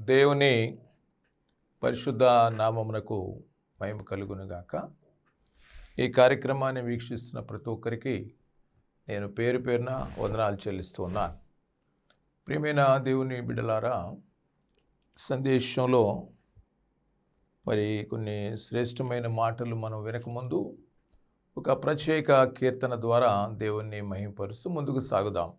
దేవుని పరిశుద్ధ నామమునకు మహిమ కలుగునుగాక. ఈ కార్యక్రమాన్ని వీక్షిస్తున్న ప్రతి ఒక్కరికి నేను పేరు పేరున వందనాలు చెల్లిస్తూ ఉన్నాను. ప్రియమైన దేవుని బిడ్డలారా సందేశంలో మరి కొన్ని శ్రేష్టమైన మాటలు మనం వినకముందు ఒక ప్రత్యేక కీర్తన ద్వారా దేవుణ్ణి మహింపరుస్తూ ముందుకు సాగుదాం.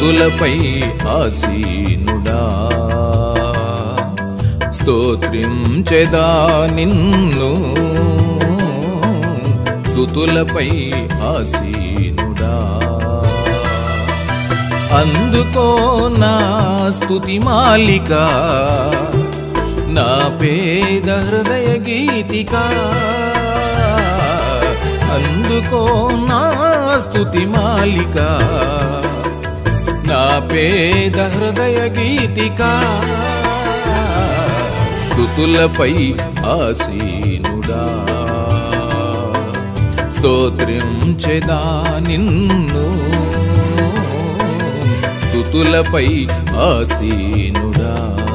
స్థుతులపై ఆసీనుడా. స్తోత్రించెదా నిన్ను స్థుతులపై ఆసీనుడా. అందుకో నా స్థుతి మాలిక నా పేద హృదయ గీతిక. అందుకో నా స్థుతి మాలిక నా పేద హృదయ గీతిక. స్థుతులపై ఆసీనుడా. స్తోత్రించెదా నిన్ను. స్థుతులపై ఆసీనుడా.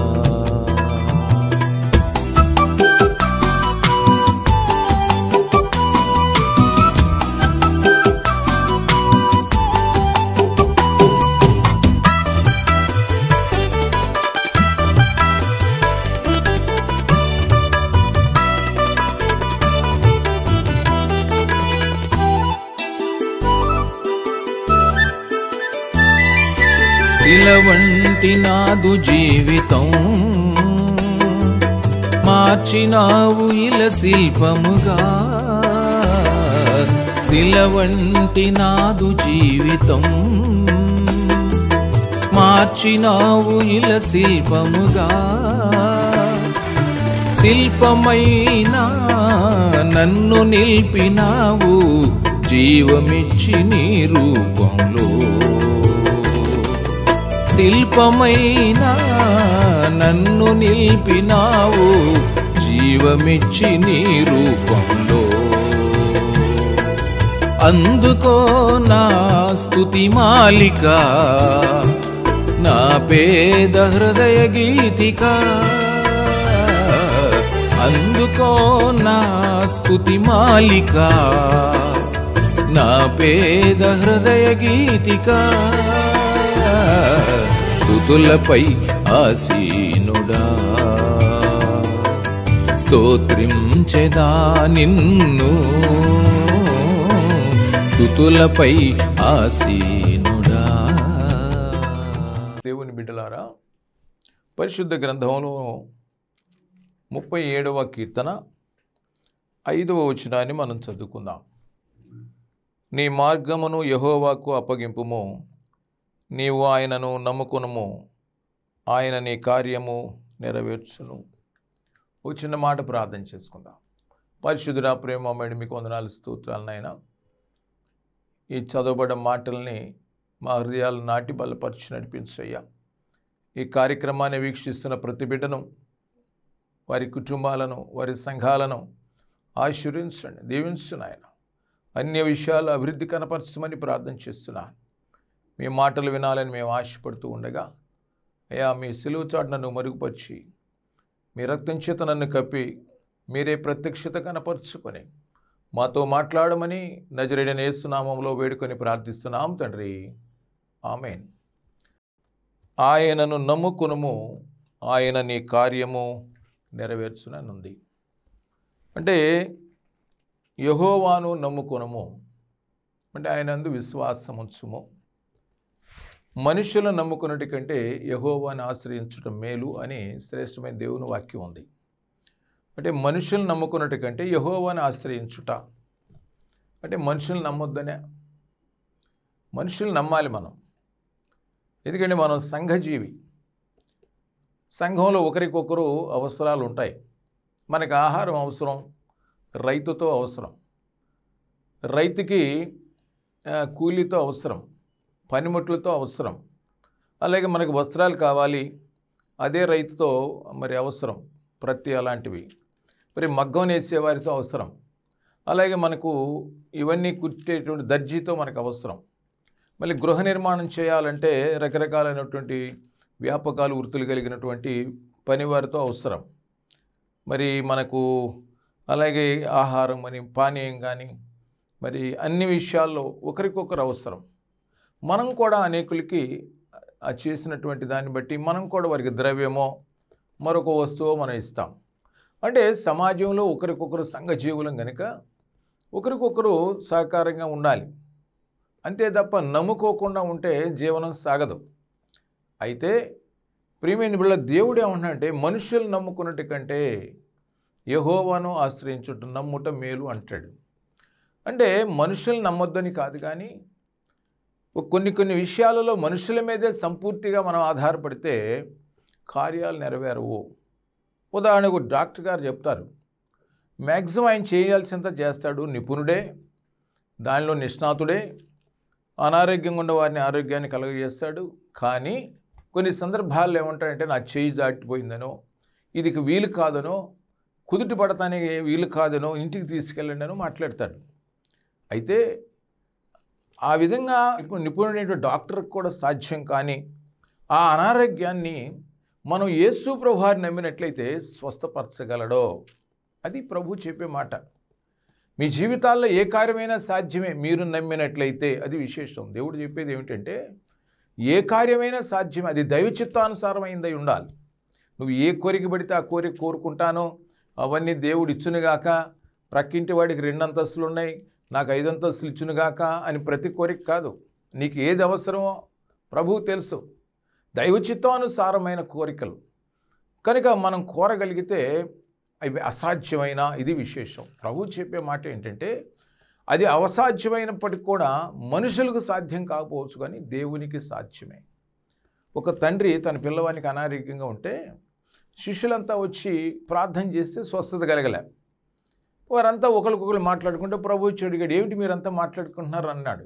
శిల వంటి నాదు జీవితం. మార్చినావు ఇల శిల్పముగా. శిల వంటి నాదు జీవితం. మార్చినావు ఇల శిల్పముగా. శిల్పమైన నన్ను నిలిపినావు జీవమిచ్చి నీ రూపంలో. శిల్పమైనా నన్ను నిలిపినావు జీవమిచ్చి నీ రూపంలో. అందుకో నా స్థుతి మాలిక నా పేద హృదయ గీతిక. అందుకో నా స్థుతి మాలిక నా పేద హృదయ గీతికా. స్థుతులపై ఆసీనుడా. స్తోత్రించెదా నిన్ను. స్థుతులపై ఆసీనుడా. దేవుని బిడ్డలారా పరిశుద్ధ గ్రంథంలో ముప్పై ఏడవ కీర్తన ఐదవ వచనాన్ని మనం చదువుకుందాం. నీ మార్గమును యహోవాకు అప్పగింపుము. నీవు ఆయనను నమ్ముకునము. ఆయన నీ కార్యము నెరవేర్చును. ఒక చిన్న మాట ప్రార్థన చేసుకుందాం. పరిశుద్ధుడ ప్రేమ మేడి మీకు వందనాలు స్తోత్రాలనైనా ఈ చదవబడ్డ మాటల్ని మా హృదయాలు నాటి బలపరిచి నడిపించయ్యా. ఈ కార్యక్రమాన్ని వీక్షిస్తున్న ప్రతి బిడ్డను వారి కుటుంబాలను వారి సంఘాలను ఆశీర్వించండి దీవించు నాయన. అన్య విషయాలు అభివృద్ధి కనపరచమని ప్రార్థన చేస్తున్నాను. మీ మాటలు వినాలని మేము ఆశపడుతూ ఉండగా అయ్యా మీ సిలువు చాటు నన్ను మరుగుపరిచి మీ రక్తం చేత నన్ను కప్పి మీరే ప్రత్యక్షత కనపరుచుకొని మాతో మాట్లాడమని నజరేడని ఏసునామంలో వేడుకొని ప్రార్థిస్తున్నాం తండ్రి. ఆమెన్. ఆయనను నమ్ముకునుము ఆయన నీ కార్యము నెరవేర్చుననుంది. అంటే యహోవాను నమ్ముకునము అంటే ఆయన అందు విశ్వాసం ఉంచుము మనుషులను నమ్ముకున్నటి కంటే యహోవాని ఆశ్రయించడం మేలు అని శ్రేష్టమైన దేవుని వాక్యం ఉంది. అంటే మనుషులు నమ్ముకున్నటి కంటే యహోవాని ఆశ్రయించుట. అంటే మనుషులు నమ్మొద్దనే. మనుషులు నమ్మాలి మనం. ఎందుకంటే మనం సంఘజీవి. సంఘంలో ఒకరికొకరు అవసరాలు ఉంటాయి. మనకు ఆహారం అవసరం రైతుతో అవసరం. రైతుకి కూలీతో అవసరం. పనిముట్లతో అవసరం. అలాగే మనకు వస్త్రాలు కావాలి అదే రైతుతో మరి అవసరం ప్రతి అలాంటివి. మరి మగ్గం వేసే వారితో అవసరం. అలాగే మనకు ఇవన్నీ కుట్టేటువంటి దర్జీతో మనకు అవసరం. మళ్ళీ గృహ నిర్మాణం చేయాలంటే రకరకాలైనటువంటి వ్యాపకాలు వృత్తులు కలిగినటువంటి పనివారితో అవసరం. మరి మనకు అలాగే ఆహారం అని పానీయం కానీ మరి అన్ని విషయాల్లో ఒకరికొకరు అవసరం. మనం కూడా అనేకులకి చేసినటువంటి దాన్ని బట్టి మనం కూడా వారికి ద్రవ్యమో మరొక వస్తువో మనం ఇస్తాం. అంటే సమాజంలో ఒకరికొకరు సంఘజీవులం కనుక ఒకరికొకరు సహకారంగా ఉండాలి. అంతే తప్ప నమ్ముకోకుండా ఉంటే జీవనం సాగదు. అయితే ప్రియమైన బిళ్ళ దేవుడు ఏమంటున్నాడంటే మనుషులు నమ్ముకున్నట్టు కంటే యహోవాను ఆశ్రయించుట నమ్ముట మేలు అంటాడు. అంటే మనుషులు నమ్మొద్దని కాదు కానీ కొన్ని కొన్ని విషయాలలో మనుషుల మీదే సంపూర్తిగా మనం ఆధారపడితే కార్యాలు నెరవేరవు. ఉదాహరణకు డాక్టర్ గారు చెప్తారు మ్యాక్సిమం ఆయన చేయాల్సింత చేస్తాడు నిపుణుడే దానిలో నిష్ణాతుడే అనారోగ్యంగా ఉన్న వారిని ఆరోగ్యాన్ని కలుగజేస్తాడు. కానీ కొన్ని సందర్భాల్లో ఏమంటాడంటే నా చేయి దాటిపోయిందనో ఇదికి వీలు కాదనో కుదుటి పడతానికి వీలు కాదనో ఇంటికి తీసుకెళ్ళండి అనో మాట్లాడతాడు. అయితే ఆ విధంగా ఇప్పుడు నిపుణుడైన డాక్టర్కి కూడా సాధ్యం కానీ ఆ అనారోగ్యాన్ని మనం యేసు ప్రభువారిని నమ్మినట్లయితే స్వస్థపరచగలడో? అది ప్రభు చెప్పే మాట. మీ జీవితాల్లో ఏ కార్యమైనా సాధ్యమే మీరు నమ్మినట్లయితే అది విశేషం. దేవుడు చెప్పేది ఏమిటంటే ఏ కార్యమైనా సాధ్యమే అది దైవ చిత్తానుసారమైందై ఉండాలి. నువ్వు ఏ కోరిక పడితే ఆ కోరిక కోరుకుంటానో అవన్నీ దేవుడు ఇచ్చునుగాక ప్రక్కింటి వాడికి రెండు అంతస్తులు ఉన్నాయి నాకు ఐదంతస్తులు ఇచ్చునుగాక అని ప్రతి కోరిక కాదు. నీకు ఏది అవసరమో ప్రభువు తెలుసు. దైవ చిత్తానుసారమైన కోరికలు. కనుక మనం కోరగలిగితే అవి అసాధ్యమైన ఇది విశేషం. ప్రభు చెప్పే మాట ఏంటంటే అది అవసాధ్యమైనప్పటికీ కూడా మనుషులకు సాధ్యం కాకపోవచ్చు కానీ దేవునికి సాధ్యమే. ఒక తండ్రి తన పిల్లవానికి అనారోగ్యంగా ఉంటే శిష్యులంతా వచ్చి ప్రార్థన చేస్తే స్వస్థత కలగలే. వారంతా ఒకరికొకరు మాట్లాడుకుంటే ప్రభు వచ్చి అడిగాడు ఏమిటి మీరంతా మాట్లాడుకుంటున్నారు? అన్నాడు.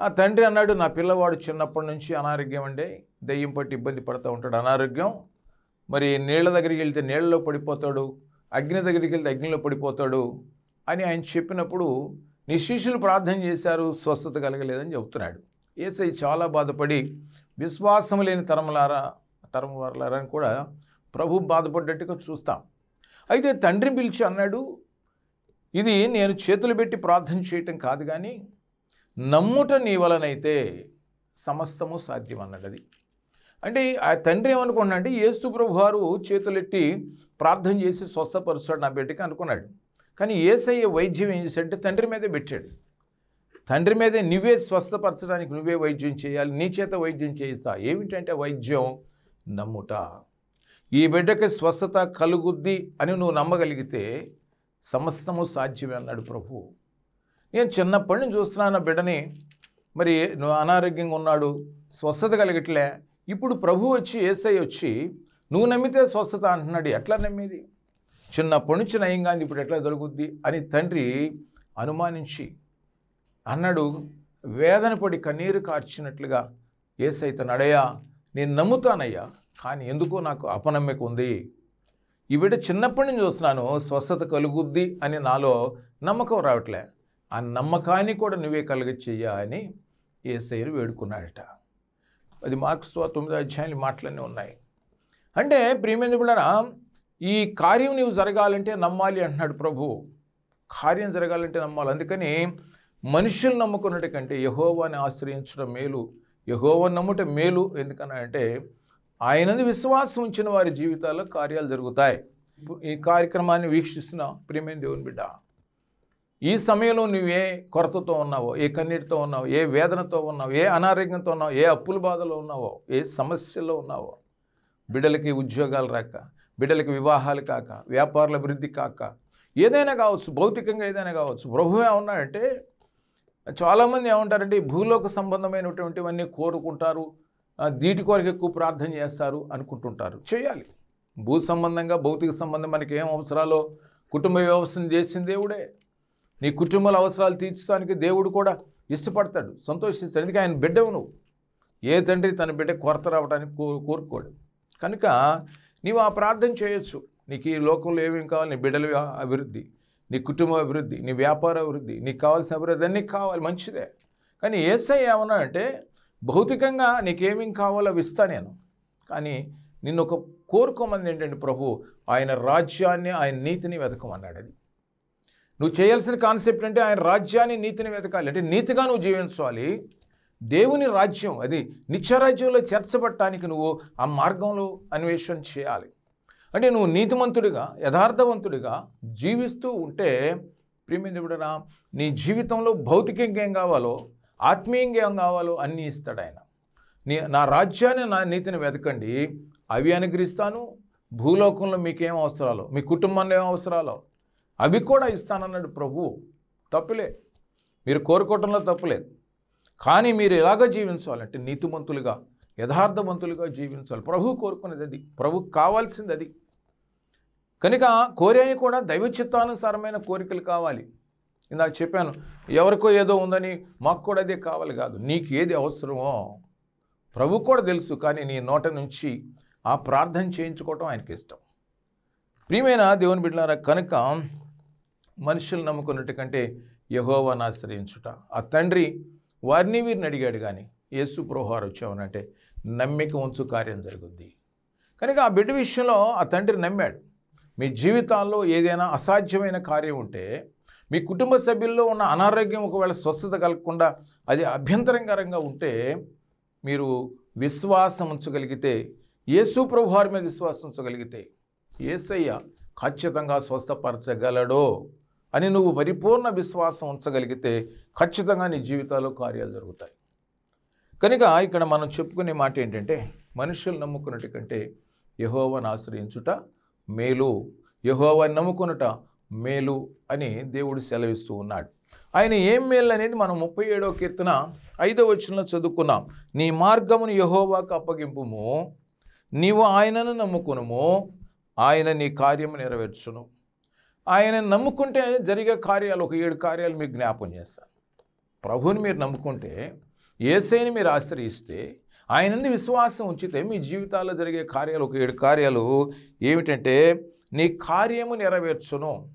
ఆ తండ్రి అన్నాడు నా పిల్లవాడు చిన్నప్పటి నుంచి అనారోగ్యం అండి. దయ్యం పట్టి ఇబ్బంది పడుతూ ఉంటాడు అనారోగ్యం. మరి నీళ్ళ దగ్గరికి వెళ్తే నీళ్ళలో పడిపోతాడు. అగ్ని దగ్గరికి వెళ్తే అగ్నిలో పడిపోతాడు. అని ఆయన చెప్పినప్పుడు నీ శిష్యులు ప్రార్థన చేశారు స్వస్థత కలగలేదని చెబుతున్నాడు. ఏసై చాలా బాధపడి విశ్వాసం లేని తరములారా తరం వారులారా అని కూడా ప్రభు బాధపడ్డట్టుగా చూస్తాం. అయితే తండ్రిని పిలిచి అన్నాడు ఇది నేను చేతులు పెట్టి ప్రార్థన చేయటం కాదు కానీ నమ్ముట నీ వలనైతే సమస్తము సాధ్యం అన్నాడు అది అంటే ఆ తండ్రి ఏమనుకున్నాడు అంటే యేసు ప్రభు వారు చేతులెట్టి ప్రార్థన చేసి స్వస్థపరుస్తాడు నా బిడ్డకి అనుకున్నాడు. కానీ ఏసయ్య వైద్యం ఏం చేశాడంటే తండ్రి మీదే పెట్టాడు. తండ్రి మీదే నువ్వే స్వస్థపరచడానికి నువ్వే వైద్యం చేయాలి నీ చేత వైద్యం చేయిస్తా. ఏమిటంటే వైద్యం నమ్ముట. ఈ బిడ్డకి స్వస్థత కలుగుద్ది అని నువ్వు నమ్మగలిగితే సమస్తము సాధ్యమే అన్నాడు ప్రభు. నేను చిన్నప్పటి నుంచి చూస్తున్నాను బిడ్డని మరి నువ్వు అనారోగ్యంగా ఉన్నాడు స్వస్థత కలగట్లే. ఇప్పుడు ప్రభు వచ్చి ఏసై వచ్చి నువ్వు నమ్మితే స్వస్థత అంటున్నాడు. ఎట్లా నమ్మేది? చిన్నప్పటి నుంచి నయంగా ఉంది, ఇప్పుడు ఎట్లా దొరుకుద్ది అని తండ్రి అనుమానించి అన్నాడు వేదన పడి కన్నీరు కార్చినట్లుగా ఏసై నేను నమ్ముతానయ్యా కానీ ఎందుకో నాకు అపనమ్మిక ఉంది. ఈ బిడ్డ చిన్నప్పటి నుంచి చూస్తున్నాను స్వస్థత కలుగుద్ది అని నాలో నమ్మకం రావట్లే. ఆ నమ్మకాన్ని కూడా నువ్వే కలుగచ్చేయ్యా అని ఏసైరు వేడుకున్నాడట. అది మార్క్స్ తొమ్మిదో అధ్యాయులు మాటలన్నీ ఉన్నాయి. అంటే ప్రియమైన ఈ కార్యం నీవు జరగాలంటే నమ్మాలి అంటున్నాడు ప్రభు. కార్యం జరగాలంటే నమ్మాలి. అందుకని మనుషులు నమ్ముకున్నట్టు కంటే యహోవాని ఆశ్రయించడం మేలు. యహోవాని నమ్ముట మేలు ఎందుకనంటే ఆయనది విశ్వాసం ఉంచిన వారి జీవితాల్లో కార్యాలు జరుగుతాయి. ఈ కార్యక్రమాన్ని వీక్షిస్తున్న ప్రియమైన దేవుని బిడ్డ ఈ సమయంలో నువ్వు ఏ కొరతతో ఉన్నావో ఏ కన్నీటితో ఉన్నావో ఏ వేదనతో ఉన్నావో ఏ అనారోగ్యంతో ఉన్నావో ఏ అప్పుల బాధలో ఉన్నావో ఏ సమస్యల్లో ఉన్నావో బిడ్డలకి ఉద్యోగాలు రాక బిడ్డలకి వివాహాలు కాక వ్యాపారాల అభివృద్ధి కాక ఏదైనా కావచ్చు భౌతికంగా ఏదైనా కావచ్చు ప్రభు ఏమన్నాడంటే చాలామంది ఏమంటారంటే ఈ భూలోక సంబంధమైనటువంటివన్నీ కోరుకుంటారు దీటి కొరకు ఎక్కువ ప్రార్థన చేస్తారు అనుకుంటుంటారు. చేయాలి. భూ సంబంధంగా భౌతిక సంబంధం మనకి ఏం అవసరాలో? కుటుంబ వ్యవస్థను చేసిన దేవుడే. నీ కుటుంబాల అవసరాలు తీర్చడానికి దేవుడు కూడా ఇష్టపడతాడు సంతోషిస్తాడు. ఎందుకంటే ఆయన బిడ్డవు నువ్వు. ఏ తండ్రి తన బిడ్డ కొరత రావడానికి కోరుకోడు. కనుక నీవు ఆ ప్రార్థన చేయొచ్చు. నీకు ఈ లోకంలో ఏమేమి కావాలి? నీ బిడ్డల అభివృద్ధి నీ కుటుంబ అభివృద్ధి నీ వ్యాపార అభివృద్ధి నీకు కావాల్సిన అభివృద్ధి అన్నీ కావాలి మంచిదే. కానీ ఏసై ఏమన్నా అంటే భౌతికంగా నీకేమేం కావాలో అవి ఇస్తా నేను. కానీ నిన్ను ఒక కోరుకోమంది ఏంటంటే ప్రభు ఆయన రాజ్యాన్ని ఆయన నీతిని వెతకమన్నాడు అది. నువ్వు చేయాల్సిన కాన్సెప్ట్ అంటే ఆయన రాజ్యాన్ని నీతిని వెతకాలి. అంటే నీతిగా నువ్వు జీవించాలి. దేవుని రాజ్యం అది నిత్యరాజ్యంలో చేర్చబట్టడానికి నువ్వు ఆ మార్గంలో అన్వేషణ చేయాలి. అంటే నువ్వు నీతిమంతుడిగా యథార్థవంతుడిగా జీవిస్తూ ఉంటే ప్రియమిందుడరా నీ జీవితంలో భౌతికంగా ఏం కావాలో ఆత్మీయంగా ఏం కావాలో అన్నీ ఇస్తాడు ఆయన. నీ నా రాజ్యాన్ని నా నీతిని వెతకండి. అవి అనుగ్రహిస్తాను. భూలోకంలో మీకేం అవసరాలో? మీ కుటుంబంలో ఏం అవసరాలో? అవి కూడా ఇస్తానన్నాడు ప్రభు. తప్పులే. మీరు కోరుకోవటంలో తప్పులేదు కానీ మీరు ఎలాగ జీవించాలంటే నీతిమంతులుగా యథార్థవంతులుగా జీవించాలి. ప్రభు కోరుకునేది అది. ప్రభుకు కావాల్సింది అది. కనుక కోరేవి కూడా దైవ చిత్తానుసారమైన కోరికలు కావాలి. ఇందాక చెప్పాను ఎవరికో ఏదో ఉందని మాకు కూడా అదే కావాలి కాదు. నీకు ఏది అవసరమో ప్రభు కూడా తెలుసు కానీ నీ నోట నుంచి ఆ ప్రార్థన చేయించుకోవటం ఆయనకి ఇష్టం. ప్రియమైన దేవుని బిడ్డలారా కనుక మనుషులు నమ్ముకున్నట్టు కంటే యహోవాను ఆశ్రయించుట. ఆ తండ్రి వారిని వీరిని అడిగాడు కానీ యేసు ప్రోహారు వచ్చామనంటే నమ్మిక ఉంచు కార్యం జరుగుద్ది. కనుక ఆ బిడ్డ విషయంలో ఆ తండ్రి నమ్మాడు. మీ జీవితాల్లో ఏదైనా అసాధ్యమైన కార్యం ఉంటే మీ కుటుంబ సభ్యుల్లో ఉన్న అనారోగ్యం ఒకవేళ స్వస్థత కలగకుండా అది అభ్యంతరకరంగా ఉంటే మీరు విశ్వాసం ఉంచగలిగితే యేసు ప్రభువారి మీద విశ్వాసం ఉంచగలిగితే ఏసయ్య ఖచ్చితంగా స్వస్థపరచగలడో అని నువ్వు పరిపూర్ణ విశ్వాసం ఉంచగలిగితే ఖచ్చితంగా నీ జీవితాల్లో కార్యాలు జరుగుతాయి. కనుక ఇక్కడ మనం చెప్పుకునే మాట ఏంటంటే మనుషులు నమ్ముకున్నట్టు కంటే యహోవాను ఆశ్రయించుట మేలు. యహోవాని నమ్ముకునుట మేలు అని దేవుడు సెలవిస్తూ ఉన్నాడు. ఆయన ఏం మేలు అనేది మనం ముప్పై ఏడవ కీర్తన ఐదవ వచనంలో చదువుకున్నాం. నీ మార్గమును యహోవాకు అప్పగింపుము నీవు ఆయనను నమ్ముకునుము ఆయన నీ కార్యము నెరవేర్చును. ఆయన నమ్ముకుంటే జరిగే కార్యాలు ఒక ఏడు కార్యాలు మీకు జ్ఞాపం చేస్తాను. ప్రభువుని మీరు నమ్ముకుంటే ఏసైని మీరు ఆశ్రయిస్తే ఆయనందు విశ్వాసం ఉంచితే మీ జీవితాల్లో జరిగే కార్యాలు ఒక ఏడు కార్యాలు ఏమిటంటే నీ కార్యము నెరవేర్చును.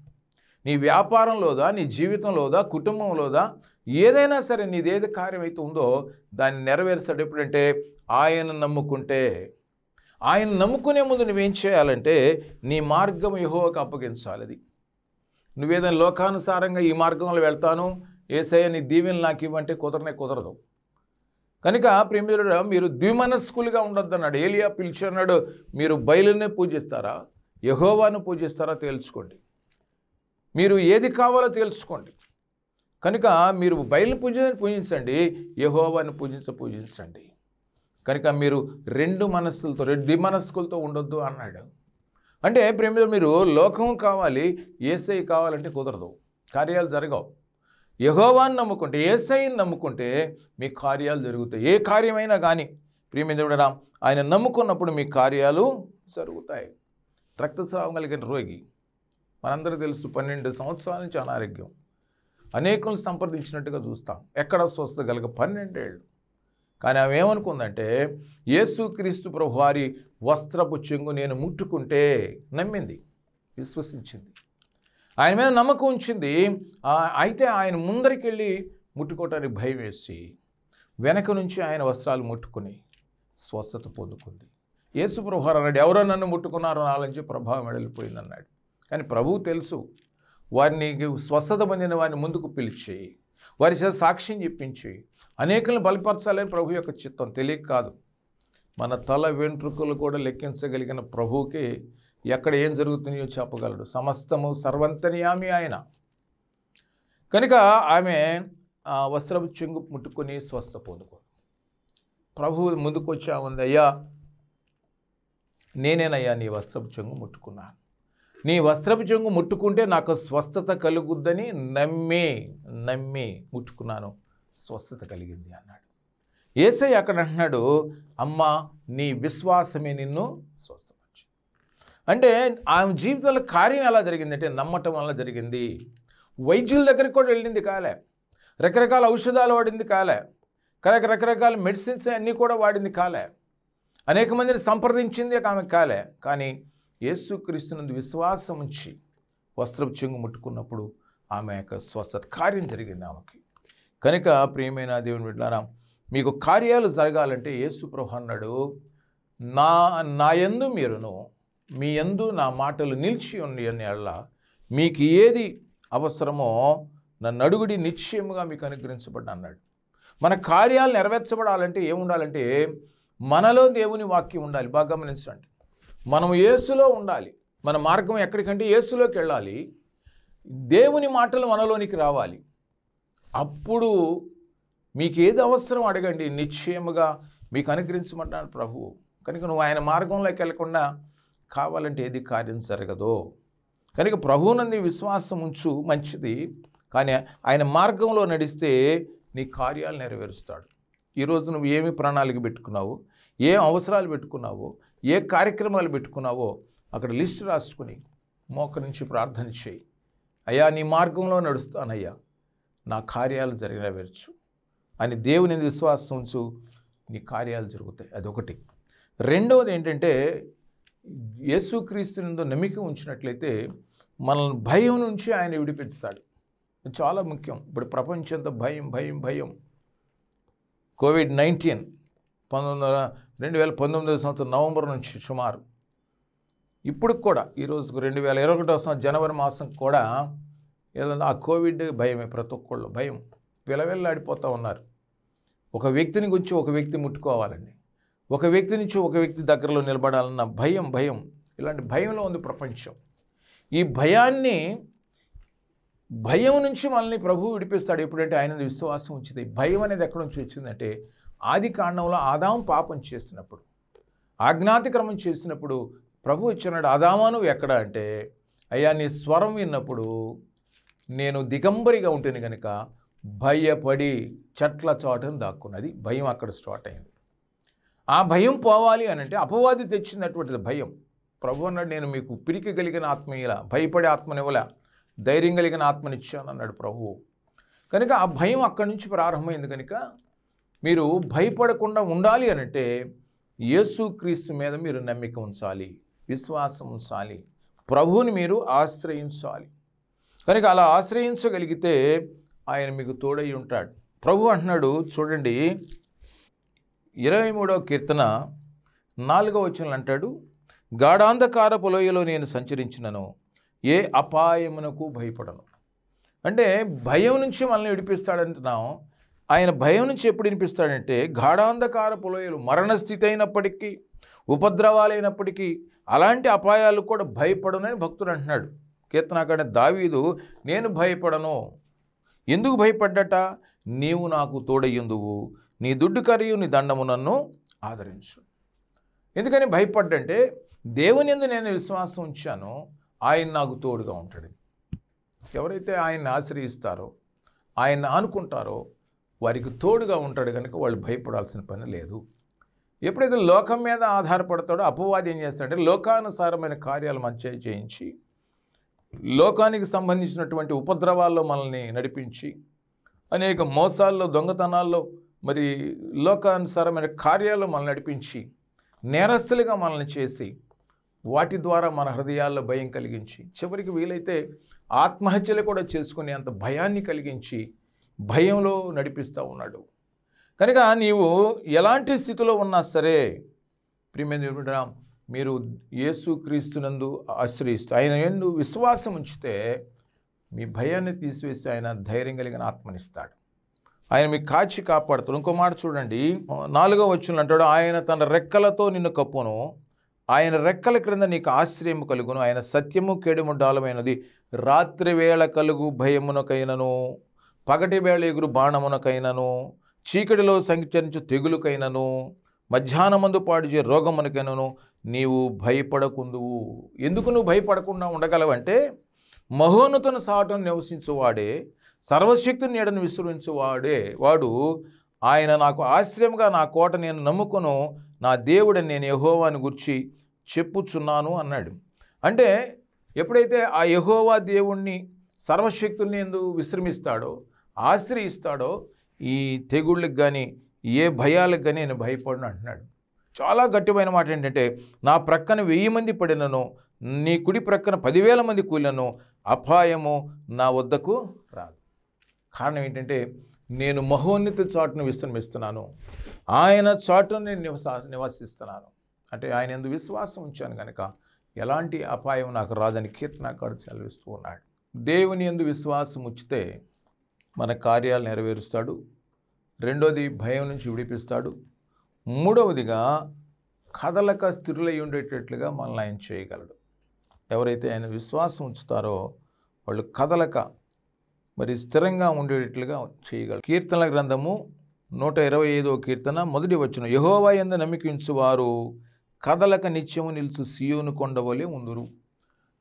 నీ వ్యాపారంలోదా నీ జీవితంలోదా కుటుంబంలోదా ఏదైనా సరే నీదేది కార్యం అయితే ఉందో దాన్ని నెరవేర్చాడు ఎప్పుడంటే ఆయన నమ్ముకుంటే. ఆయన నమ్ముకునే ముందు నువ్వేం చేయాలంటే నీ మార్గం యహోవకు అప్పగించాలి అది. నువ్వేదైనా లోకానుసారంగా ఈ మార్గంలో వెళ్తాను ఏసయ్య నీ దీవెనలు నాకు ఇవ్వంటే కుదరనే కుదరదు. కనుక ప్రేమిరుడు మీరు ద్విమనస్కులుగా ఉండొద్దు అన్నాడు ఏలియా పిలిచాడు మీరు బయలునే పూజిస్తారా? యహోవాను పూజిస్తారా? తేల్చుకోండి మీరు ఏది కావాలో తెలుసుకోండి. కనుక మీరు బయలు పూజించని పూజించండి యహోవాని పూజించ పూజించండి. కనుక మీరు రెండు మనస్సులతో రెండు మనస్సులతో ఉండొద్దు అన్నాడు. అంటే ప్రేమిలో మీరు లోకం కావాలి ఏసై కావాలంటే కుదరదు. కార్యాలు జరగవు. యహోవాన్ని నమ్ముకుంటే ఏసైని నమ్ముకుంటే మీ కార్యాలు జరుగుతాయి. ఏ కార్యమైనా కానీ ప్రియమిందుడరా ఆయన నమ్ముకున్నప్పుడు మీ కార్యాలు జరుగుతాయి. రక్తస్రావం కలిగిన రోగి. మనందరూ తెలుసు పన్నెండు సంవత్సరాల నుంచి అనారోగ్యం. అనేకులు సంప్రదించినట్టుగా చూస్తాం. ఎక్కడ స్వస్థత కలగ పన్నెండేళ్ళు. కానీ ఆమె ఏమనుకుందంటే యేసుక్రీస్తు ప్రభు వారి వస్త్రపు చెంగు నేను ముట్టుకుంటే నమ్మింది. విశ్వసించింది. ఆయన మీద నమ్మకం ఉంచింది. అయితే ఆయన ముందరికి వెళ్ళి ముట్టుకోవటానికి భయం వేసి వెనక నుంచి ఆయన వస్త్రాలు ముట్టుకుని స్వస్థత పొందుకుంది. యేసు ప్రభు అన్నాడు ఎవరో నన్ను ముట్టుకున్నారో నాలని ప్రభావం వెళ్ళిపోయింది అన్నాడు కానీ ప్రభువు తెలుసు. వారిని స్వస్థత పొందిన వారిని ముందుకు పిలిచి వారి చేత సాక్ష్యం చెప్పించి అనేకులను బలపరచాలని ప్రభు యొక్క చిత్తం తెలియక కాదు. మన తల వెంట్రుకలు కూడా లెక్కించగలిగిన ప్రభువుకి ఎక్కడ ఏం జరుగుతున్నాయో చెప్పగలడు. సమస్తము సర్వంతర్యామి ఆయన. కనుక ఆమె వస్త్రపు చెంగు ముట్టుకొని స్వస్థ పొందుకో ప్రభు ముందుకు ఉంది అయ్యా నేనేనయ్యా నీ వస్త్రపు చెంగు ముట్టుకున్నాను. నీ వస్త్రపు చెంగు ముట్టుకుంటే నాకు స్వస్థత కలుగుద్దని నమ్మి నమ్మి ముట్టుకున్నాను. స్వస్థత కలిగింది అన్నాడు. ఏసై అక్కడ అంటున్నాడు అమ్మా నీ విశ్వాసమే నిన్ను స్వస్థపరిచి అంటే ఆమె జీవితంలో కార్యం ఎలా జరిగిందంటే నమ్మటం వల్ల జరిగింది. వైద్యుల దగ్గరికి కూడా వెళ్ళింది కాలే. రకరకాల ఔషధాలు వాడింది కాలే. కనుక రకరకాల మెడిసిన్స్ అన్నీ కూడా వాడింది కాలే. అనేక మందిని సంప్రదించింది ఆమె కాలే. కానీ యేసుక్రీస్తునందు విశ్వాసం ఉంచి వస్త్రపు చెంగు ముట్టుకున్నప్పుడు ఆమె యొక్క స్వస్థత కార్యం జరిగింది ఆమెకి. కనుక ప్రియమైన దేవుని బిడ్డారా మీకు కార్యాలు జరగాలంటే యేసు ప్రభు అన్నాడు నా నా యందు మీరును మీ యందు నా మాటలు నిలిచి ఉండి అని మీకు ఏది అవసరమో నన్ను అడుగుడి నిశ్చయముగా మీకు అనుగ్రహించబడి అన్నాడు. మన కార్యాలు నెరవేర్చబడాలంటే ఏముండాలంటే మనలో దేవుని వాక్యం ఉండాలి. బాగా గమనించండి. మనం యేసులో ఉండాలి. మన మార్గం ఎక్కడికంటే యేసులోకి వెళ్ళాలి. దేవుని మాటలు మనలోనికి రావాలి. అప్పుడు మీకు ఏది అవసరం అడగండి. నిశ్చయముగా మీకు అనుగ్రహించమంటాను ప్రభువు. కనుక నువ్వు ఆయన మార్గంలోకి వెళ్ళకుండా కావాలంటే ఏది కార్యం జరగదో. కనుక ప్రభువునంది విశ్వాసం ఉంచు మంచిది. కానీ ఆయన మార్గంలో నడిస్తే నీ కార్యాలు నెరవేరుస్తాడు. ఈరోజు నువ్వు ఏమి ప్రణాళిక పెట్టుకున్నావు? ఏం అవసరాలు పెట్టుకున్నావు? ఏ కార్యక్రమాలు పెట్టుకున్నావో అక్కడ లిస్ట్ రాసుకుని మోకరించి ప్రార్థన చేయి. అయ్యా నీ మార్గంలో నడుస్తానయ్యా. నా కార్యాలు జరిగినవేర్చు అని దేవుని విశ్వాసం ఉంచు. నీ కార్యాలు జరుగుతాయి. అదొకటి. రెండవది ఏంటంటే యేసుక్రీస్తునందు నమ్మిక ఉంచినట్లయితే మనల్ని భయం నుంచి ఆయన విడిపిస్తాడు చాలా ముఖ్యం. ఇప్పుడు ప్రపంచంతో భయం భయం భయం. కోవిడ్ నైన్టీన్ పంతొమ్మిది వందల రెండు వేల పంతొమ్మిదవ సంవత్సరం నవంబర్ నుంచి సుమారు. ఇప్పుడు కూడా ఈరోజుకు రెండు వేల ఇరవై ఒకటో సంవత్సరం జనవరి మాసం కూడా ఏదైనా ఆ కోవిడ్ భయమే ప్రతి ఒక్కళ్ళు భయం. విలవిల్లాడిపోతూ ఉన్నారు. ఒక వ్యక్తిని గురించి ఒక వ్యక్తి ముట్టుకోవాలండి. ఒక వ్యక్తి నుంచి ఒక వ్యక్తి దగ్గరలో నిలబడాలన్న భయం భయం. ఇలాంటి భయంలో ఉంది ప్రపంచం. ఈ భయాన్ని భయం నుంచి మనల్ని ప్రభువు విడిపిస్తాడు. ఎప్పుడంటే ఆయన విశ్వాసం వచ్చింది భయం అనేది ఎక్కడ నుంచి వచ్చిందంటే ఆది కాండంలో ఆదాము పాపం చేసినప్పుడు ఆజ్ఞాతిక్రమం చేసినప్పుడు ప్రభు ఇచ్చినాడు ఆదామా నువ్వు ఎక్కడ? అంటే అయ్యా నీ స్వరం విన్నప్పుడు నేను దిగంబరిగా ఉంటుంది కనుక భయపడి చెట్ల చాటును దాక్కున్నది భయం అక్కడ స్టార్ట్ అయింది. ఆ భయం పోవాలి అని అంటే అపవాది తెచ్చినటువంటిది భయం. ప్రభు అన్నాడు నేను మీకు పిరికి కలిగిన ఆత్మీయుల భయపడే ఆత్మనివ్వలే ధైర్యం కలిగిన ఆత్మనిచ్చాను అన్నాడు ప్రభువు కనుక ఆ భయం అక్కడి నుంచి ప్రారంభమైంది కనుక మీరు భయపడకుండా ఉండాలి అనంటే అంటే యేసుక్రీస్తు మీద మీరు నమ్మిక ఉంచాలి విశ్వాసం ఉంచాలి ప్రభువుని మీరు ఆశ్రయించాలి. కనుక అలా ఆశ్రయించగలిగితే ఆయన మీకు తోడై ఉంటాడు. ప్రభు అంటున్నాడు చూడండి ఇరవై మూడవ కీర్తన నాలుగవ వచనం అంటాడు గాఢాంధకార పొలోయలో నేను సంచరించినను ఏ అపాయమునకు భయపడను. అంటే భయం నుంచి మనల్ని విడిపిస్తాడంటున్నాం. ఆయన భయం నుంచి ఎప్పుడు వినిపిస్తాడంటే గాఢాంధకార పొలోయలు మరణస్థితి అయినప్పటికీ ఉపద్రవాలైనప్పటికీ అలాంటి అపాయాలు కూడా భయపడనని భక్తుడు అంటున్నాడు. కీర్తనాకాడ దావీదు నేను భయపడను. ఎందుకు భయపడ్డట? నీవు నాకు తోడయ్యందువు. నీ దుడ్డు కరియు నీ దండము నన్ను ఆదరించు. ఎందుకని భయపడ్డంటే దేవుని ఎందు నేను విశ్వాసం ఉంచానో ఆయన నాకు తోడుగా ఉంటాడు. ఎవరైతే ఆయన్ని ఆశ్రయిస్తారో ఆయన్ని ఆనుకుంటారో వారికి తోడుగా ఉంటాడు కనుక వాళ్ళు భయపడాల్సిన పని లేదు. ఎప్పుడైతే లోకం మీద ఆధారపడతాడో అపవాది ఏం చేస్తాడంటే లోకానుసారమైన కార్యాలు మంచి చేయించి లోకానికి సంబంధించినటువంటి ఉపద్రవాల్లో మనల్ని నడిపించి అనేక మోసాల్లో దొంగతనాల్లో మరి లోకానుసారమైన కార్యాలు మనల్ని నడిపించి నేరస్తులుగా మనల్ని చేసి వాటి ద్వారా మన హృదయాల్లో భయం కలిగించి చివరికి వీలైతే ఆత్మహత్యలు కూడా చేసుకునే అంత భయాన్ని కలిగించి భయంలో నడిపిస్తూ ఉన్నాడు. కనుక నీవు ఎలాంటి స్థితిలో ఉన్నా సరే ప్రియమైన మీరు యేసు క్రీస్తునందు ఆశ్రయిస్తూ ఆయన ఎందు విశ్వాసం ఉంచితే మీ భయాన్ని తీసివేసి ఆయన ధైర్యం కలిగిన ఆత్మనిస్తాడు. ఆయన మీకు కాచి కాపాడుతాడు. ఇంకో మాట చూడండి. నాలుగో వచ్చిన అంటాడు ఆయన తన రెక్కలతో నిన్ను కప్పును. ఆయన రెక్కల క్రింద నీకు ఆశ్రయం కలుగును. ఆయన సత్యము కేడుము డాలమైనది. రాత్రి వేళ కలుగు భయమునకైనను. పగటి వేళ ఎగురు బాణమునకైనను చీకటిలో సంచరించు తెగులుకైనను మధ్యాహ్నమందు పాడిచే రోగమునకైనను నీవు భయపడకుందువు ఎందుకు నువ్వు భయపడకుండా ఉండగలవంటే మహోన్నతన సాటను నివసించువాడే సర్వశక్తిని నీడను విశ్రమించువాడే వాడు ఆయన నాకు ఆశ్రయంగా నా కోట నేను నమ్ముకొను నా దేవుడని నేను యహోవాని గుర్చి చెప్పుచున్నాను అన్నాడు. అంటే ఎప్పుడైతే ఆ యహోవా దేవుణ్ణి సర్వశక్తుల్ని ఎందు విశ్రమిస్తాడో ఆశ్రయిస్తాడో ఈ తెగుళ్ళకి కానీ ఏ భయాలకు కానీ నేను భయపడను అంటున్నాడు. చాలా గట్టిమైన మాట ఏంటంటే నా ప్రక్కన వెయ్యి మంది పడినను నీ కుడి ప్రక్కన పదివేల మంది కూలను అపాయము నా వద్దకు రాదు. కారణం ఏంటంటే నేను మహోన్నత చాటును విశ్రమిస్తున్నాను. ఆయన చాటును నేను నివసా నివసిస్తున్నాను. అంటే ఆయన ఎందు విశ్వాసం ఉంచాను కనుక ఎలాంటి అపాయం నాకు రాదని కీర్తనకాడు చదివిస్తూ ఉన్నాడు. దేవుని ఎందు విశ్వాసం ఉంచితే మన కార్యాలు నెరవేరుస్తాడు. రెండోది భయం నుంచి విడిపిస్తాడు. మూడవదిగా కదలక స్థిరులై ఉండేటట్లుగా మనల్ని ఆయన చేయగలడు. ఎవరైతే ఆయన విశ్వాసం ఉంచుతారో వాళ్ళు కదలక మరి స్థిరంగా ఉండేటట్లుగా చేయగలరు. కీర్తనల గ్రంథము నూట ఇరవై ఐదో కీర్తన మొదటి వచ్చిన యహోవా ఎందు నమ్మికించు వారు కదలక నిత్యము నిలుచు సియోను కొండవలే ఉందురు.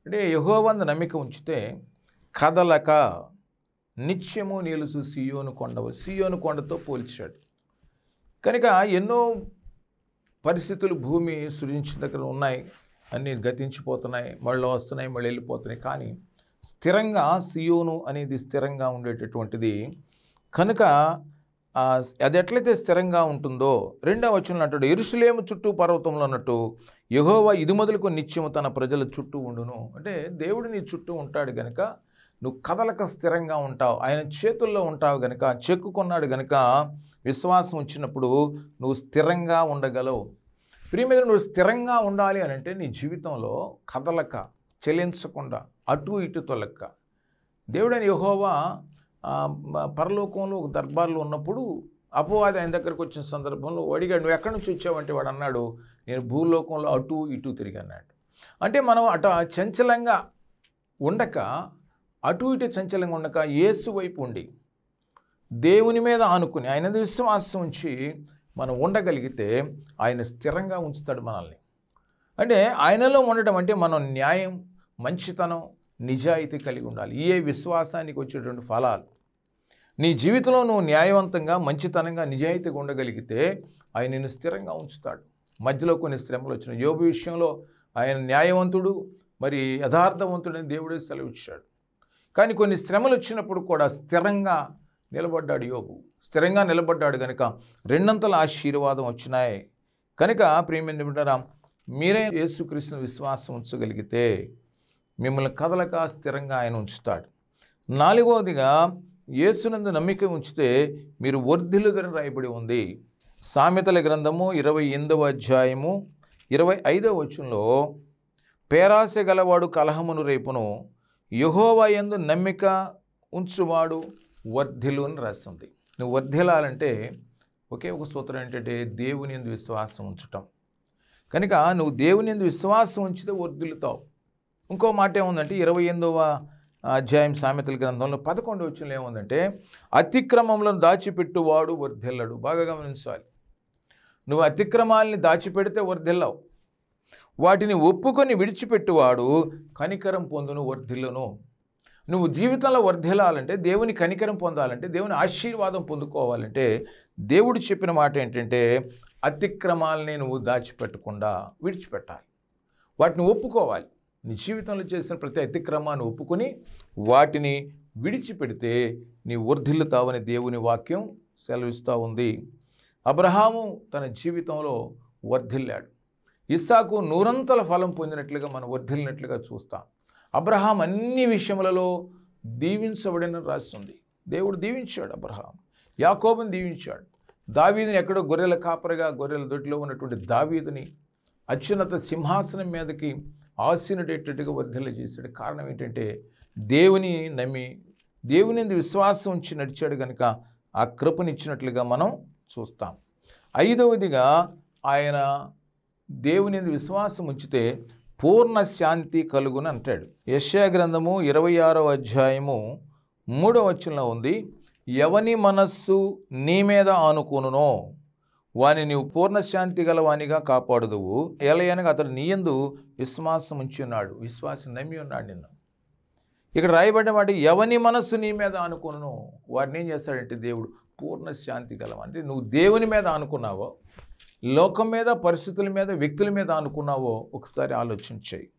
అంటే యహోవంద నమ్మిక ఉంచితే కదలక నిత్యము నిలుచు సియోను కొండవ సియోను కొండతో పోల్చాడు. కనుక ఎన్నో పరిస్థితులు భూమి సృజించిన దగ్గర ఉన్నాయి. అన్నీ గతించిపోతున్నాయి మళ్ళీ వస్తున్నాయి మళ్ళీ వెళ్ళిపోతున్నాయి. కానీ స్థిరంగా సియోను అనేది స్థిరంగా ఉండేటటువంటిది. కనుక అది ఎట్లయితే స్థిరంగా ఉంటుందో రెండవ వచనంలో అంటాడు ఎరుసలేము చుట్టూ పర్వతంలో అన్నట్టు యహోవా ఇది మొదలుకు నిత్యము తన ప్రజల చుట్టూ ఉండును. అంటే దేవుడు నీ చుట్టూ ఉంటాడు కనుక నువ్వు కదలక స్థిరంగా ఉంటావు. ఆయన చేతుల్లో ఉంటావు గనక చెక్కుకున్నాడు గనక విశ్వాసం వచ్చినప్పుడు నువ్వు స్థిరంగా ఉండగలవు. ప్రియమైన నువ్వు స్థిరంగా ఉండాలి అని అంటే నీ జీవితంలో కదలక చెలించకుండా అటు ఇటు తొలక్క దేవుడైన యహోవా పరలోకంలో ఒక దర్బార్లో ఉన్నప్పుడు అపవాది ఆయన దగ్గరకు వచ్చిన సందర్భంలో అడిగాడు నువ్వు ఎక్కడి నుంచి వచ్చావంటే వాడు అన్నాడు నేను భూలోకంలో అటు ఇటు తిరిగి అన్నాడు. అంటే మనం అట చంచలంగా ఉండక అటు ఇటు చంచలంగా ఉండక యేసు వైపు ఉండి దేవుని మీద ఆనుకుని ఆయన విశ్వాసం ఉంచి మనం ఉండగలిగితే ఆయన స్థిరంగా ఉంచుతాడు మనల్ని. అంటే ఆయనలో ఉండటం అంటే మనం న్యాయం మంచితనం నిజాయితీ కలిగి ఉండాలి. ఇవే విశ్వాసానికి వచ్చేటువంటి ఫలాలు? నీ జీవితంలో నువ్వు న్యాయవంతంగా మంచితనంగా నిజాయితీగా ఉండగలిగితే ఆయన నిన్ను స్థిరంగా ఉంచుతాడు. మధ్యలో కొన్ని శ్రమలు వచ్చినాయి. యోబు విషయంలో ఆయన న్యాయవంతుడు మరి యథార్థవంతుడని దేవుడే సెలవిచ్చాడు. కానీ కొన్ని శ్రమలు వచ్చినప్పుడు కూడా స్థిరంగా నిలబడ్డాడు యోగు స్థిరంగా నిలబడ్డాడు కనుక రెండంతల ఆశీర్వాదం వచ్చినాయి. కనుక ప్రియమైన బిడ్డరా మీరే యేసుక్రీస్తుని విశ్వాసం ఉంచగలిగితే మిమ్మల్ని కదలక స్థిరంగా ఆయన ఉంచుతాడు. నాలుగవదిగా యేసునందు నమ్మిక ఉంచితే మీరు వర్ధిలుగా రాయబడి ఉంది. సామెతల గ్రంథము ఇరవై ఎనిమిదవ అధ్యాయము ఇరవై ఐదవ వచనంలో పేరాశ గలవాడు కలహమును రేపును యహోవా యందు నమ్మిక ఉంచువాడు వర్ధిలు అని రాస్తుంది నువ్వు వర్ధిలాలంటే ఒకే ఒక సూత్రం ఏంటంటే దేవుని ఎందు విశ్వాసం ఉంచటం. కనుక నువ్వు దేవుని ఎందు విశ్వాసం ఉంచితే వర్ధిల్లుతావు ఇంకో మాట ఏముందంటే ఇరవై ఎనిమిదవ అధ్యాయం సామెతల గ్రంథంలో పదకొండు వచ్చిన ఏముందంటే అతిక్రమంలో దాచిపెట్టువాడు వర్ధిల్లడు. బాగా గమనించాలి. నువ్వు అతిక్రమాల్ని దాచిపెడితే వర్ధిల్లావు. వాటిని ఒప్పుకొని విడిచిపెట్టువాడు కనికరం పొందును వర్ధిల్లును. నువ్వు జీవితంలో వర్ధిల్లాలంటే దేవుని కనికరం పొందాలంటే దేవుని ఆశీర్వాదం పొందుకోవాలంటే దేవుడు చెప్పిన మాట ఏంటంటే అతిక్రమాలని నువ్వు దాచిపెట్టకుండా విడిచిపెట్టాలి. వాటిని ఒప్పుకోవాలి. నీ జీవితంలో చేసిన ప్రతి అతిక్రమాన్ని ఒప్పుకొని వాటిని విడిచిపెడితే నీ వర్ధిల్లుతావని దేవుని వాక్యం సెలవిస్తూ ఉంది. అబ్రహాము తన జీవితంలో వర్ధిల్లాడు. ఇస్సాకు నూరంతల ఫలం పొందినట్లుగా మనం వర్ధిల్లినట్లుగా చూస్తాం. అబ్రహాం అన్ని విషయములలో దీవించబడిన రాస్తుంది దేవుడు దీవించాడు అబ్రహాం. యాకోబుని దీవించాడు. దావీదిని ఎక్కడో గొర్రెల కాపరిగా గొర్రెల దొడ్లో ఉన్నటువంటి దావీదుని అత్యున్నత సింహాసనం మీదకి ఆసీనుడేటట్టుగా వర్ధిల్ల చేశాడు. కారణం ఏంటంటే దేవుని నమ్మి దేవుని విశ్వాసం ఉంచి నడిచాడు కనుక ఆ కృపనిచ్చినట్లుగా మనం చూస్తాం. ఐదవదిగా ఆయన దేవుని విశ్వాసం ఉంచితే పూర్ణ శాంతి కలుగుని అంటాడు. యశ్యా గ్రంథము ఇరవై ఆరో అధ్యాయము మూడవ వచనంలో ఉంది ఎవని మనస్సు నీ మీద ఆనుకొనునో వాని నీవు పూర్ణశాంతి గల వానిగా కాపాడుదువు. ఎలయనగా అతడు నీయందు విశ్వాసం ఉంచి ఉన్నాడు విశ్వాసం నమ్మి ఉన్నాడు నిన్ను. ఇక్కడ రాయబడిన వాటి ఎవని మనస్సు నీ మీద అనుకును వాడిని ఏం చేస్తాడంటే దేవుడు పూర్ణ శాంతి అంటే నువ్వు దేవుని మీద అనుకున్నావో లోకం మీద పరిస్థితుల మీద వ్యక్తుల మీద అనుకున్నావో ఒకసారి ఆలోచించాయి.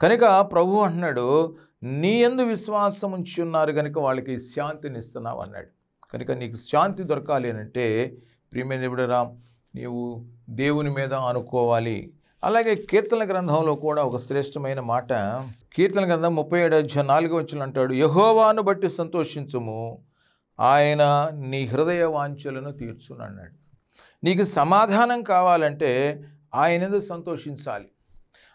కనుక ప్రభు అన్నాడు నీ ఎందు విశ్వాసం ఉంచి ఉన్నారు కనుక వాళ్ళకి శాంతిని ఇస్తున్నావు అన్నాడు. కనుక నీకు శాంతి దొరకాలి అని అంటే ప్రియమైన దేవుడరా నీవు దేవుని మీద అనుకోవాలి అలాగే కీర్తన గ్రంథంలో కూడా ఒక శ్రేష్టమైన మాట కీర్తన గ్రంథం ముప్పై ఏడు అధ్యయ నాలుగు వచ్చిన అంటాడు యహోవాను బట్టి సంతోషించము ఆయన నీ హృదయ వాంఛలను తీర్చును అన్నాడు. నీకు సమాధానం కావాలంటే ఆయన ఎందు సంతోషించాలి.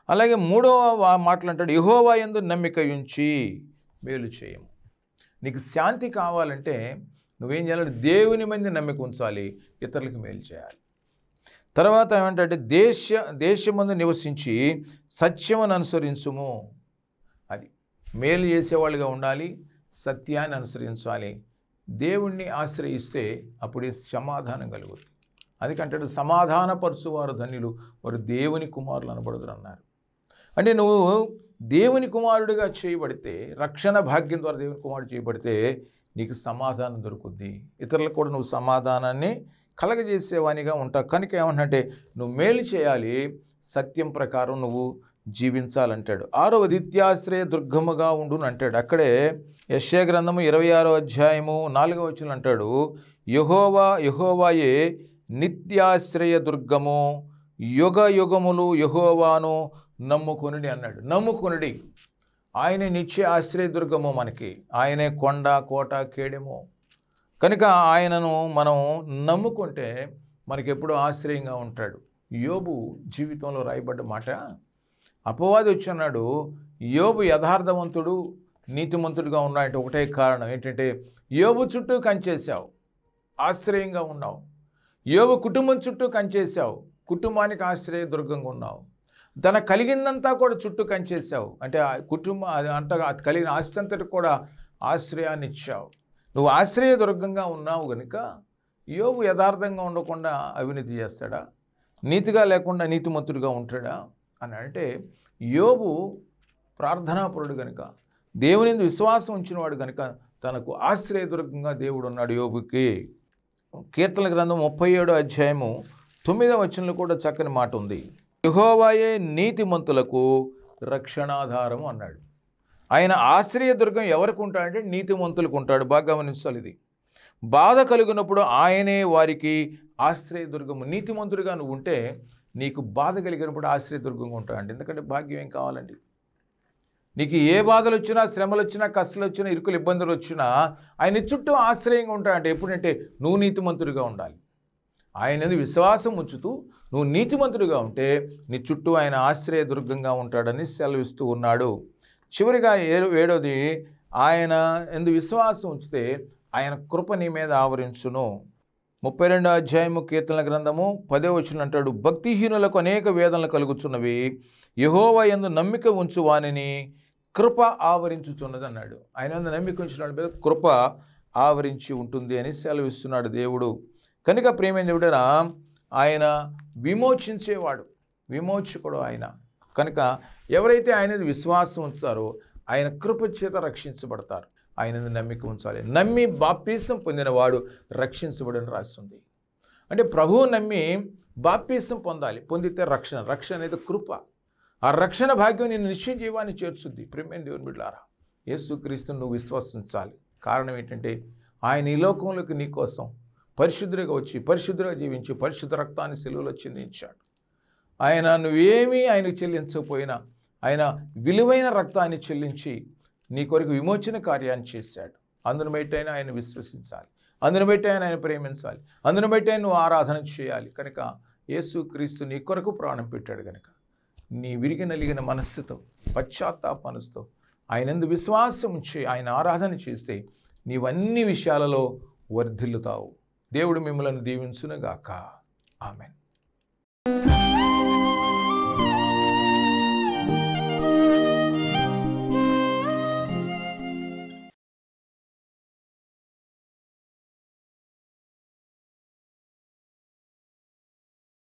అలాగే మూడవ వా- మాటలు అంటాడు యహోవా ఎందు నమ్మిక ఉంచి మేలు చేయము. నీకు శాంతి కావాలంటే నువ్వేం చేయాలంటే దేవుని మంది నమ్మిక ఉంచాలి ఇతరులకు మేలు చేయాలి. తర్వాత ఏమంటే దేశ దేశమందు నివసించి సత్యమును అనుసరించుము. అది మేలు చేసేవాళ్ళుగా ఉండాలి సత్యాన్ని అనుసరించాలి. దేవుణ్ణి ఆశ్రయిస్తే అప్పుడే సమాధానం కలుగుతుంది. అందుకంటాడు సమాధానపరచువారు ధన్యులు వారు దేవుని కుమారులు అనబడుదురు అన్నారు. అంటే నువ్వు దేవుని కుమారుడిగా చేయబడితే రక్షణ భాగ్యం ద్వారా దేవుని కుమారుడు చేయబడితే నీకు సమాధానం దొరుకుద్ది. ఇతరులకు కూడా నువ్వు సమాధానాన్ని కలగజేసేవానిగా ఉంటావు. కనుక ఏమంటే నువ్వు మేలు చేయాలి సత్యం ప్రకారం నువ్వు జీవించాలంటాడు. ఆరవ దిత్యాశ్రయ దుర్గముగా ఉండును అంటాడు. అక్కడే యశ్యా గ్రంథము ఇరవై ఆరో అధ్యాయము నాలుగవ వచ్చిన అంటాడు యహోవా యహోవాయే నిత్యాశ్రయ దుర్గము యుగ యుగములు యహోవాను నమ్ముకొనుడి అన్నాడు. నమ్ముకొనుడి. ఆయనే నిత్య ఆశ్రయ దుర్గము మనకి. ఆయనే కొండ కోట కేడెము. కనుక ఆయనను మనం నమ్ముకుంటే మనకి ఆశ్రయంగా ఉంటాడు. యోబు జీవితంలో రాయబడ్డ మాట. అపవాది వచ్చినాడు యోబు యథార్థవంతుడు నీతిమంతుడిగా ఉన్నాయంటే ఒకటే కారణం. ఏంటంటే యోబు చుట్టూ కంచేశావు ఆశ్రయంగా ఉన్నావు. యోగు కుటుంబం చుట్టూ కంచేశావు. కుటుంబానికి ఆశ్రయ దుర్గంగా ఉన్నావు. తన కలిగిందంతా కూడా చుట్టూ కంచేశావు. అంటే ఆ కుటుంబం అది కలిగిన ఆస్తి అంతటి కూడా ఆశ్రయాన్ని ఇచ్చావు. నువ్వు ఆశ్రయ దుర్గంగా ఉన్నావు కనుక యోగు యథార్థంగా ఉండకుండా అవినీతి చేస్తాడా? నీతిగా లేకుండా నీతిమంతుడిగా ఉంటాడా? అని అంటే యోగు ప్రార్థనాపరుడు కనుక దేవుని విశ్వాసం ఉంచినవాడు కనుక తనకు ఆశ్రయదుర్గంగా దేవుడు ఉన్నాడు యోగుకి కీర్తన గ్రంథం ముప్పై ఏడో అధ్యాయము తొమ్మిదవ వచనంలో కూడా చక్కని మాట ఉంది. యహోవాయే నీతిమంతులకు రక్షణాధారము అన్నాడు. ఆయన ఆశ్రయదుర్గం ఎవరికి ఉంటాడంటే నీతిమంతులకు ఉంటాడు. బాగా గమనించాలి ఇది. బాధ కలిగినప్పుడు ఆయనే వారికి ఆశ్రయదుర్గము నీతిమంతుడిగా నువ్వు ఉంటే నీకు బాధ కలిగినప్పుడు ఆశ్రయదుర్గంగా ఉంటాడు ఎందుకంటే భాగ్యం ఏం కావాలండి? నీకు ఏ బాధలు వచ్చినా శ్రమలు వచ్చినా కష్టాలు వచ్చినా ఇరుకులు ఇబ్బందులు వచ్చినా ఆయన చుట్టూ ఆశ్రయంగా ఉంటాడంటే. ఎప్పుడంటే నువ్వు నీతిమంతుడిగా ఉండాలి. ఆయన విశ్వాసం ఉంచుతూ నువ్వు నీతిమంతుడిగా ఉంటే నీ చుట్టూ ఆయన ఆశ్రయ దుర్గంగా ఉంటాడని సెలవిస్తూ ఉన్నాడు. చివరిగా ఏడు ఏడోది ఆయన ఎందు విశ్వాసం ఉంచితే ఆయన కృప నీ మీద ఆవరించును. ముప్పై రెండో అధ్యాయము కీర్తన గ్రంథము పదే వచ్చిన అంటాడు భక్తిహీనులకు అనేక వేదనలు కలుగుతున్నవి. యహోవ ఎందు నమ్మిక ఉంచు వానిని కృప ఆవరించుతున్నది అన్నాడు ఆయన నమ్మిక ఉంచిన మీద కృప ఆవరించి ఉంటుంది అని సెలవిస్తున్నాడు దేవుడు. కనుక ప్రేమైన దేవుడైనా ఆయన విమోచించేవాడు విమోచకుడు ఆయన. కనుక ఎవరైతే ఆయన విశ్వాసం ఉంచుతారో ఆయన కృప చేత రక్షించబడతారు. ఆయన నమ్మిక ఉంచాలి. నమ్మి బాప్తీసం పొందినవాడు రక్షించబడని రాస్తుంది. అంటే ప్రభువు నమ్మి బాప్తీసం పొందాలి. పొందితే రక్షణ. రక్షణ అనేది కృప. ఆ రక్షణ భాగ్యం నేను నిశ్చయ జీవాన్ని చేర్చుద్ది. ప్రేమైన దేవుని బిడ్డారా? యేసుక్రీస్తుని నువ్వు విశ్వసించాలి. కారణం ఏంటంటే ఆయన ఈ లోకంలోకి నీ కోసం పరిశుద్ధుడిగా వచ్చి పరిశుద్ధుడిగా జీవించి పరిశుద్ధ రక్తాన్ని సెలవులో చెందించాడు. ఆయన నువ్వేమీ ఆయనకు చెల్లించకపోయినా ఆయన విలువైన రక్తాన్ని చెల్లించి నీ కొరకు విమోచన కార్యాన్ని చేశాడు. అందును బయట ఆయన ఆయన విశ్వసించాలి. అందును బయట ఆయన ఆయన ప్రేమించాలి. అందును బయట నువ్వు ఆరాధన చేయాలి. కనుక యేసు క్రీస్తు నీ కొరకు ప్రాణం పెట్టాడు కనుక నీ విరిగి నలిగిన మనస్సుతో పశ్చాత్తాప మనసుతో ఆయన ఎందు విశ్వాసం ఉంచి ఆయన ఆరాధన చేస్తే నీవన్ని విషయాలలో వర్ధిల్లుతావు. దేవుడు మిమ్మలను దీవించునుగాక. ఆమెన్.